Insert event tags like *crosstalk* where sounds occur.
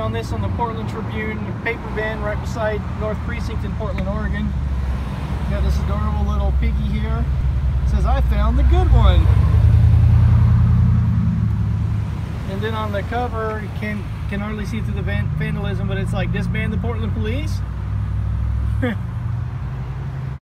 On this on the Portland Tribune paper bin right beside North Precinct in Portland, Oregon. Got this adorable little piggy here. It says, I found the good one. And then on the cover, you can, can hardly see through the vandalism, but it's like, disband the Portland police. *laughs*